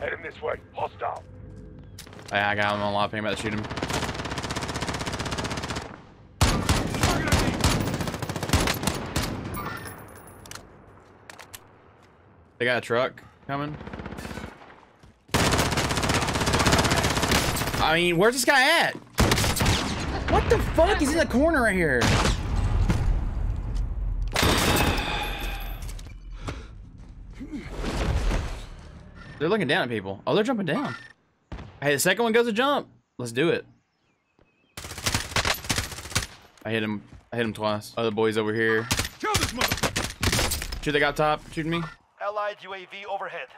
Heading this way. Hostile. Oh, yeah, I got him on pick. I'm about to shoot him. They got a truck coming. I mean, where's this guy at? What the fuck? He's in the corner right here. They're looking down at people. Oh, they're jumping down. Hey, the second one goes to jump. Let's do it. I hit him. I hit him twice. Other boys over here. Kill this mother. Shoot, they got top. Shooting me. Allied UAV overhead.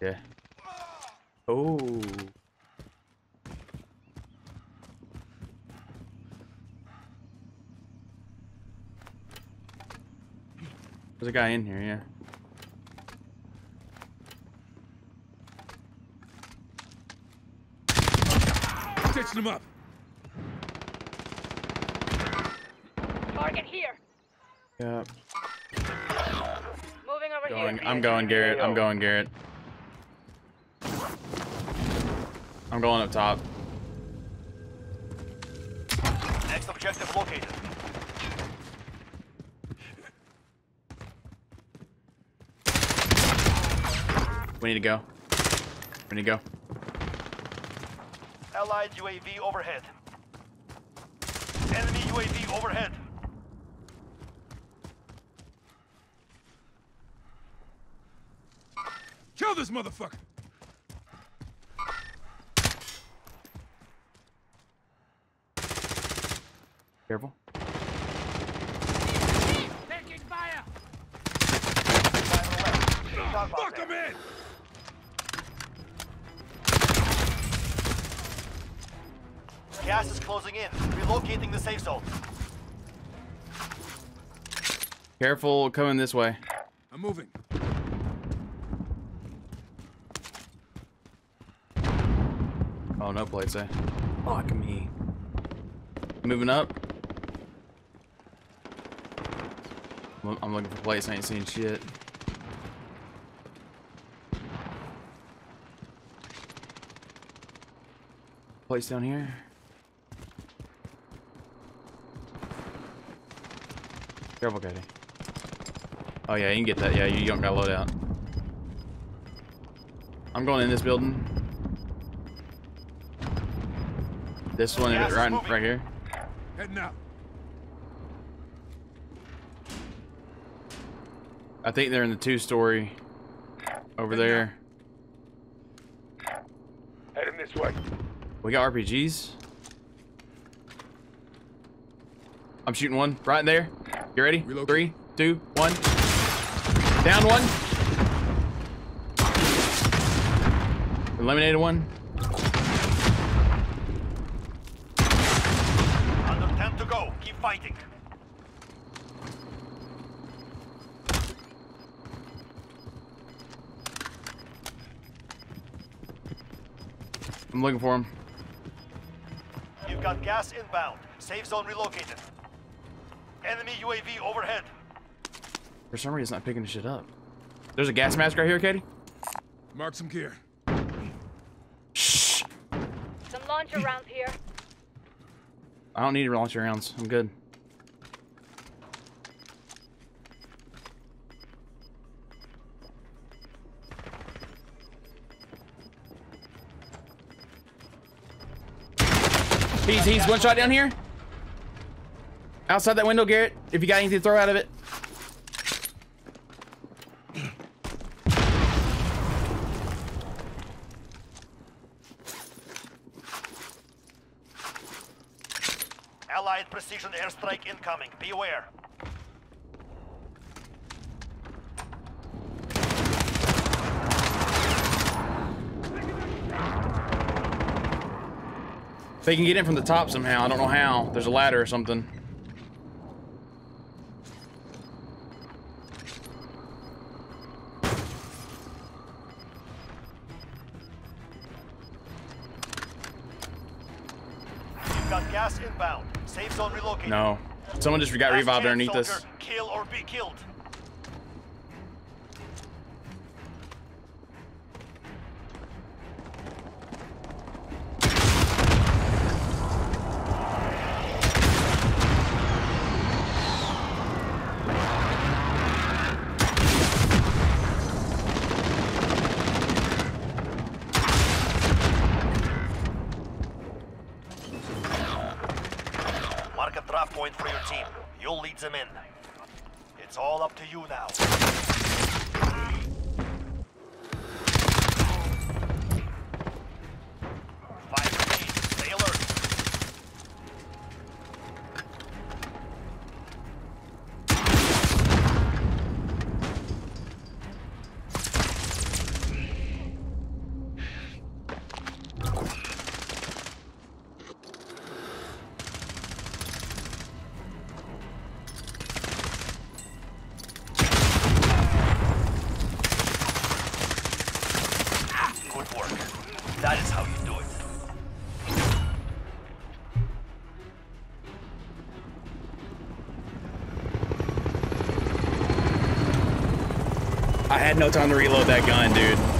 Yeah. Oh. There's a guy in here, yeah. Stitching him up. Target here. Yeah. Moving over Going. here. I'm going, Garrett. I'm going, Garrett. I'm going up top. Next objective located. We need to go. We need to go. Allied UAV overhead. Enemy UAV overhead. Kill this motherfucker. Careful. Taking fire. Fuck him in. Gas is closing in. Relocating the safe zone. Careful coming this way. I'm moving. Oh, no plates, eh? Fuck me. Moving up. I'm- I'm looking for plates. I ain't seeing shit. Place down here. Careful, Katie. Oh yeah, you can get that. Yeah, you don't got load out. I'm going in this building. This one Gas is right, right here. Heading out. I think they're in the two-story over there. Heading this way. We got RPGs. I'm shooting one right in there. You ready? Relocate. Three, two, one. Down one. Eliminated one. Under 10 to go. Keep fighting. I'm looking for him. You've got gas inbound. Safe zone relocated. Enemy UAV overhead. For some reason, it's not picking the shit up. There's a gas mask right here, Katie. Mark some gear. Shh. Some launcher rounds here. I don't need to launch rounds. I'm good. He's he's one shot down here. Outside that window, Garrett. If you got anything to throw out of it. Allied precision airstrike incoming. Beware. They can get in from the top somehow. I don't know how. There's a ladder or something. Got gas inbound. Safe zone relocated. No. Someone just got revived underneath us. Kill or be killed. You now. I had no time to reload that gun, dude.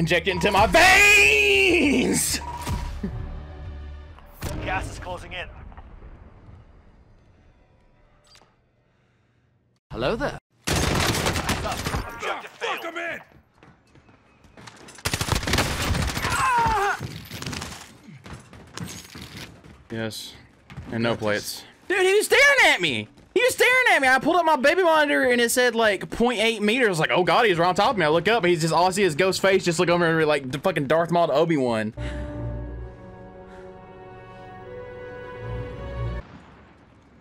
Inject it into my veins! Gas is closing in. Hello there. Up. Objective Fuck him in! Yes. And no plates. Dude, he was staring at me. He was staring at me. I pulled up my baby monitor and it said like 0.8 meters. Like, oh god, he's right on top of me. I look up and he's just all I see is ghost face. Just look over and like the fucking Darth Maul to Obi Wan.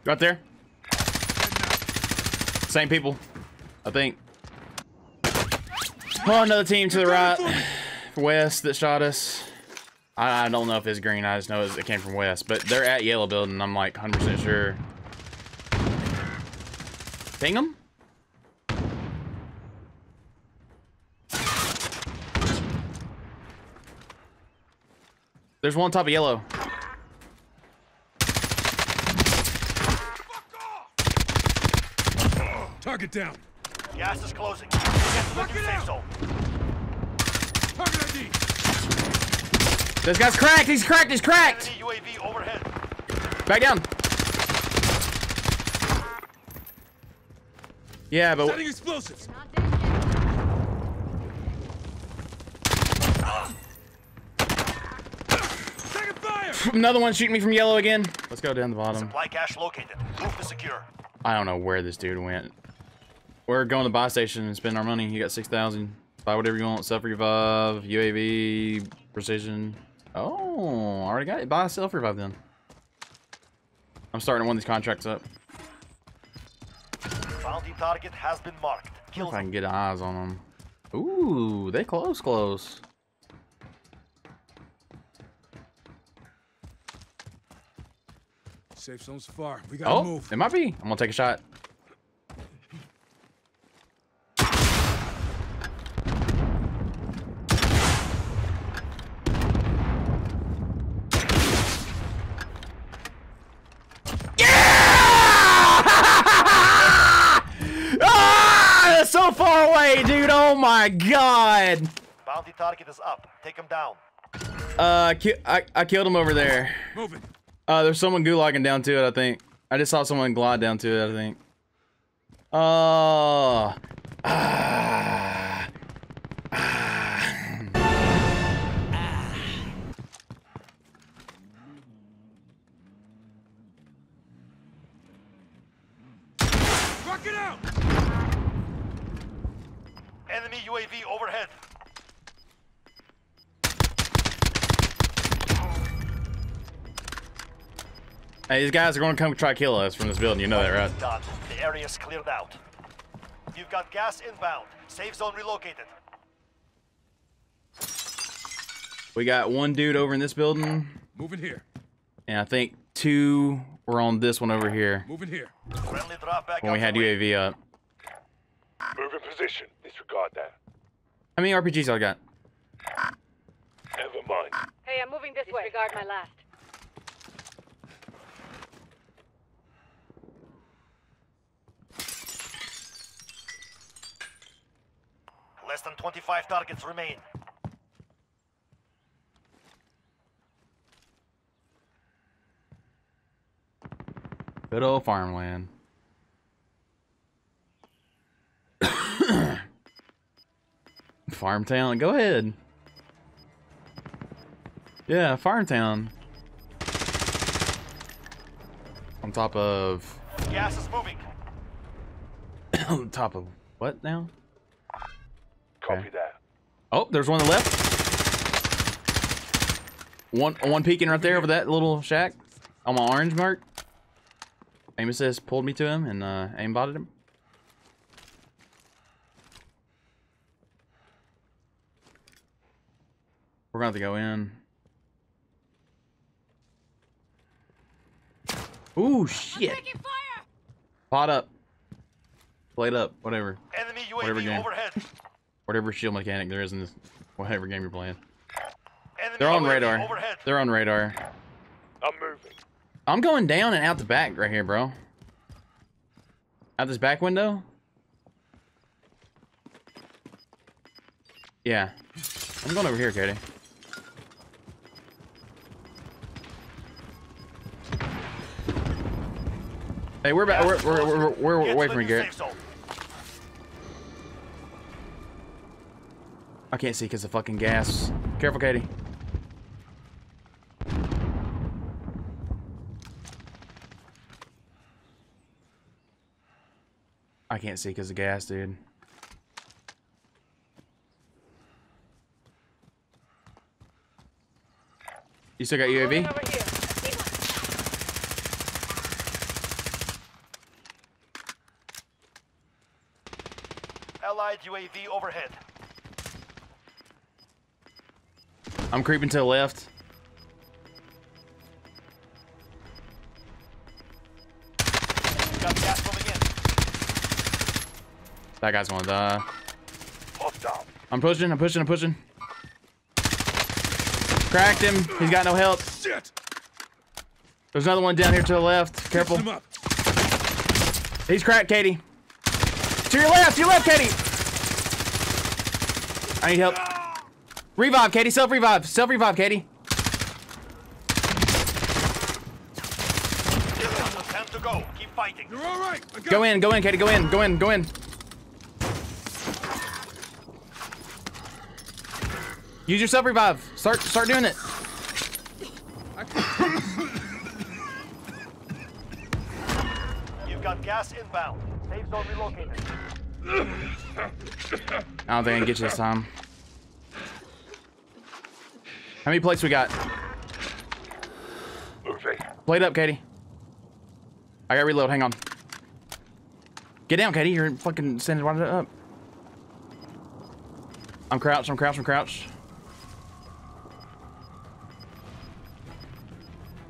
Right there. Same people, I think. Oh, another team to the right, west that shot us. I, I don't know if it's green. I just know it came from west, but they're at yellow building. I'm like 100% sure. Ping them? There's one on top of yellow. Target down. Gas is closing. Get to the Lock new it safe zone. Target ID. This guy's cracked. He's cracked. He's cracked. UAV overhead. Back down. Yeah, but Setting explosives. Not dead yet. Taking fire. another one shooting me from yellow again. Let's go down the bottom. Supply cache located. Move to secure. I don't know where this dude went. We're going to the buy station and spend our money. You got 6,000. Buy whatever you want. Self revive, UAV, precision. Oh, already got it. Buy a self revive then. I'm starting one of these contracts up. Bounty target has been marked. Kill if I can get eyes on them. Ooh, they close, close. Safe zone's far. We gotta Oh, move. it might be. I'm gonna take a shot. Yeah! ah, that's so far away, dude. Oh my god. Bounty target is up. Take him down. Uh, ki I, I killed him over there. Moving. Uh, there's someone gulagging down to it, I think. I just saw someone glide down to it, I think. Oh. Ah. Rock it out. Enemy UAV overhead. Hey, these guys are going to come try to kill us from this building. You know that, right? Done. The area's cleared out. You've got gas inbound. Safe zone relocated. We got one dude over in this building, Moving here. and I think two were on this one over here Moving here. Friendly drop back when we had the way. UAV up. Move in position. Disregard that. How many RPGs I got? Never mind. Hey, I'm moving this way. Disregard my last. Less than 25 targets remain. Good old farmland. Farmtown, go ahead. Yeah, Farmtown. On top of Gas is moving. on top of what now? Copy Okay. that. Oh, there's one on the left. One one peeking right there over that little shack on my orange mark. Aim assist pulled me to him and uh, aim botted him. We're gonna have to go in. Ooh shit! Taking! Pot up, blade up, whatever, Enemy Whatever game. overhead. whatever shield mechanic there is in this, whatever game you're playing. Enemy They're on radar. Overhead. They're on radar. I'm moving. I'm going down and out the back right here, bro. Out this back window? Yeah. I'm going over here, Katie. Hey, we're about we're we're, we're, we're, we're away from Garrett. I can't see because of fucking gas. Careful, Katie. I can't see because of gas, dude. You still got UAV? over here. Allied UAV overhead. I'm creeping to the left. Got gas moving in. That guy's gonna die. Hostile. I'm pushing, I'm pushing, I'm pushing. Cracked him. He's got no health. Shit! There's another one down here to the left. Careful. Him up. He's cracked, Katie. To your left, your left, Katie. I need help. Revive, Katie. Self revive. Self revive, Katie. Go. You're all right. Go in, go in, Katie. Go in, go in, go in. Use your self revive. Start, start doing it. You've got gas inbound. Safe zone relocated. I don't think I can get you this time. How many plates we got? Moving. Plate up, Katie. I gotta reload. Hang on. Get down, Katie. You're fucking standing right up. I'm crouched. I'm crouched. I'm crouched.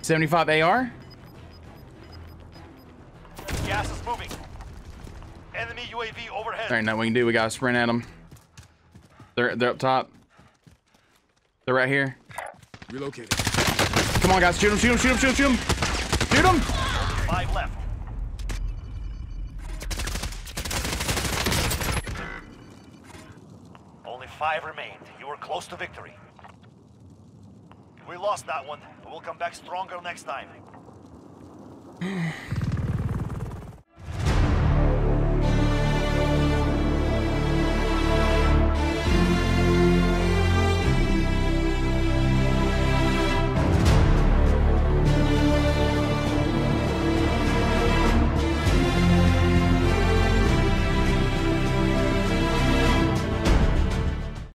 75 AR. UAV overhead. There ain't nothing we can do. We gotta sprint at them. They're they're up top. They're right here. Relocated. Come on, guys. Shoot them. Shoot them. Shoot them. Shoot them. Shoot them. Shoot them. Five left. Only five remained. You were close to victory. We lost that one, but we'll come back stronger next time.